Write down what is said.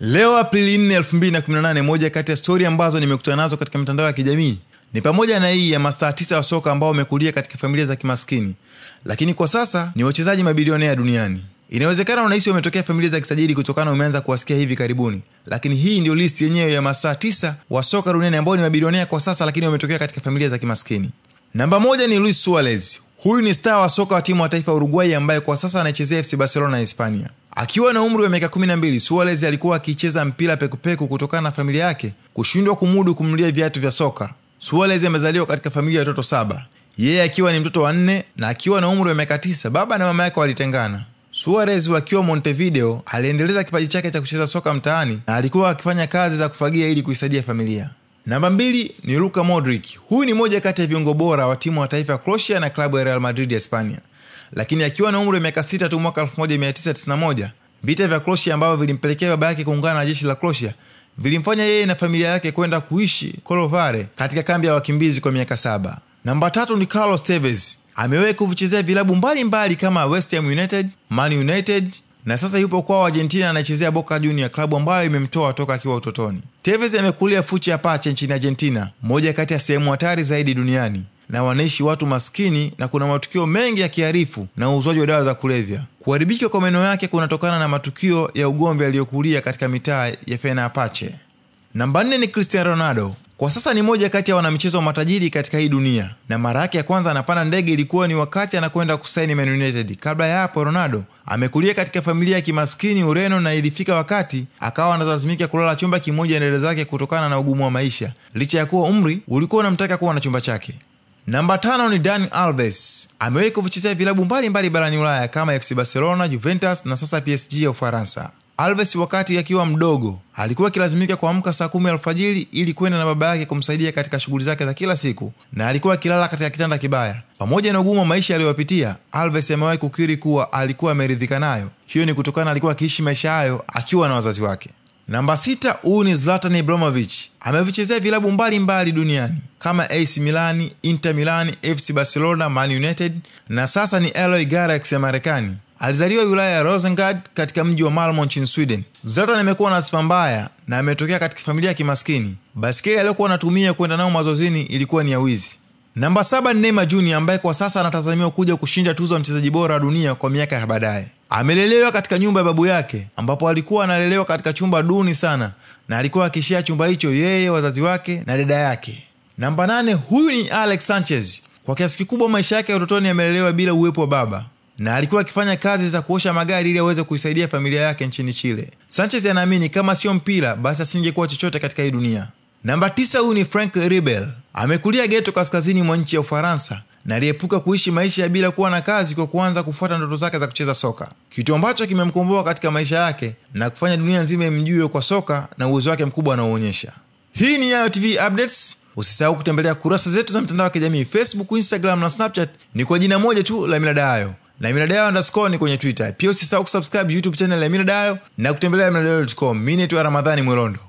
Leo Aprili 4, 2018, moja kati ya stori ambazo nimekutana nazo katika mitandao ya kijamii ni pamoja na hii ya mastaa tisa wa soka ambao wamekulia katika familia za kimaskini, lakini kwa sasa ni wachezaji mabilionea duniani. Inawezekana unahisi wametokea familia za kitajiri kutokana umeanza kuwasikia hivi karibuni, lakini hii ndio listi yenyewe ya mastaa tisa wa soka duniani ambao ni mabilionea kwa sasa, lakini wametokea katika familia za kimaskini. Namba moja ni Luis Suarez. Huyu ni staa wa soka wa timu wa taifa Uruguay ambaye kwa sasa anaichezea FC Barcelona ya Hispania. Akiwa na umri wa miaka 12, Suarez alikuwa akicheza mpira pekupeku kutokana na familia yake kushindwa kumudu kumlia viatu vya soka. Suarez amezaliwa katika familia ya watoto saba, yeye akiwa ni mtoto wa nne, na akiwa na umri wa miaka tisa baba na mama yake walitengana. Suarez wakiwa Montevideo aliendeleza kipaji chake cha kucheza soka mtaani na alikuwa akifanya kazi za kufagia ili kuisaidia familia. Namba mbili ni Luka Modric. Huyu ni moja kati ya viungo bora wa timu wa taifa ya Croatia na klabu ya Real Madrid ya Hispania, lakini akiwa na umri wa miaka sita tu mwaka 1991 vita vya Croatia ambavyo vilimpelekea baba yake kuungana na jeshi la Croatia vilimfanya yeye na familia yake kwenda kuishi Kolovare katika kambi ya wakimbizi kwa miaka saba. Namba tatu ni Carlos Tevez. Amewahi kuvichezea vilabu mbalimbali kama West Ham United, Man United na sasa yupo kwao Argentina, anaichezea Boca Juniors, klabu ambayo imemtoa toka akiwa utotoni. Tevez amekulia Fuchi Apache nchini Argentina, moja kati ya sehemu hatari zaidi duniani na wanaishi watu maskini na kuna matukio mengi ya kiharifu na uuzwaji wa dawa za kulevya. Kuharibika kwa meno yake kunatokana na matukio ya ugomvi aliyokulia katika mitaa ya Fena Apache. Namba nne ni Cristiano Ronaldo. Kwa sasa ni moja kati ya wanamichezo wa matajiri katika hii dunia, na mara yake ya kwanza anapanda ndege ilikuwa ni wakati anakwenda kusaini Man United. Kabla ya hapo, Ronaldo amekulia katika familia ya kimaskini Ureno, na ilifika wakati akawa analazimika kulala chumba kimoja na dada zake kutokana na ugumu wa maisha, licha ya kuwa umri ulikuwa unamtaka kuwa na chumba chake. Namba tano ni Dani Alves. Amewahi kuvichezea vilabu mbalimbali barani Ulaya kama FC Barcelona, Juventus na sasa PSG ya Ufaransa. Alves wakati akiwa mdogo alikuwa akilazimika kuamka saa kumi alfajiri ili kwenda na baba yake kumsaidia katika shughuli zake za kila siku, na alikuwa akilala katika kitanda kibaya. Pamoja na ugumu wa maisha aliyopitia, Alves amewahi kukiri kuwa alikuwa ameridhika nayo. Hiyo ni kutokana alikuwa akiishi maisha hayo akiwa na wazazi wake. Namba sita, huyu ni Zlatan Ibrahimovic. Amevichezea vilabu mbalimbali duniani kama AC Milani, Inter Milani, FC Barcelona, Man United na sasa ni LA Galaxy ya Marekani. Alizaliwa wilaya ya Rosengard katika mji wa Malmo nchini Sweden. Zlatan amekuwa na sifa mbaya na ametokea katika familia ya kimaskini. Baskeli aliyokuwa anatumia kwenda nao mazoezini ilikuwa ni ya wizi. Namba saba ni Neymar Jr ambaye kwa sasa anatazamiwa kuja kushinda tuzo ya mchezaji bora wa dunia kwa miaka ya baadaye. Amelelewa katika nyumba ya babu yake ambapo alikuwa analelewa katika chumba duni sana na alikuwa akishia chumba hicho yeye, wazazi wake na dada yake. Namba nane, huyu ni Alex Sanchez. Kwa kiasi kikubwa maisha yake ya utotoni amelelewa bila uwepo wa baba na alikuwa akifanya kazi za kuosha magari ili aweze kuisaidia familia yake nchini Chile. Sanchez anaamini kama sio mpira basi asingekuwa chochote katika hii dunia. Namba tisa, huyu ni Frank Ribel. Amekulia geto kaskazini mwa nchi ya Ufaransa na aliepuka kuishi maisha ya bila kuwa na kazi kwa kuanza kufuata ndoto zake za kucheza soka, kitu ambacho kimemkomboa katika maisha yake na kufanya dunia nzima imjue kwa soka na uwezo wake mkubwa anaoonyesha. Hii ni Yayo TV Updates. Usisahau kutembelea kurasa zetu za mitandao ya kijamii Facebook, Instagram na Snapchat ni kwa jina moja tu la Miladayo na Miladayo underscore ni kwenye Twitter. Pia usisahau kusubscribe YouTube channel ya Miladayo na kutembelea miladayo.com. Mimi naitwa Ramadhani Mwirondo.